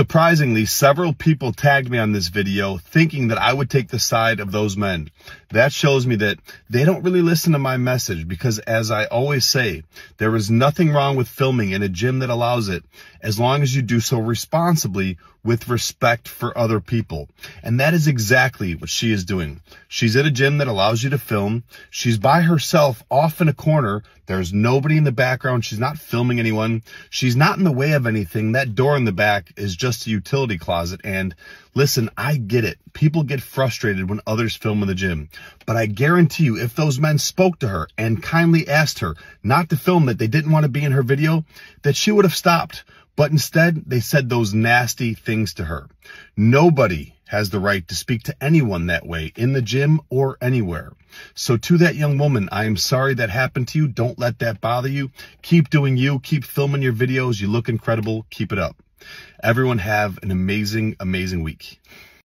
Surprisingly, several people tagged me on this video thinking that I would take the side of those men. That shows me that they don't really listen to my message because as I always say, there is nothing wrong with filming in a gym that allows it as long as you do so responsibly with respect for other people. And that is exactly what she is doing. She's at a gym that allows you to film. She's by herself off in a corner. There's nobody in the background. She's not filming anyone. She's not in the way of anything. That door in the back is just a utility closet. And listen, I get it. People get frustrated when others film in the gym. But I guarantee you, if those men spoke to her and kindly asked her not to film that they didn't want to be in her video, that she would have stopped. But instead, they said those nasty things to her. Nobody has the right to speak to anyone that way in the gym or anywhere. So to that young woman, I am sorry that happened to you. Don't let that bother you. Keep doing you. Keep filming your videos. You look incredible. Keep it up. Everyone have an amazing, amazing week.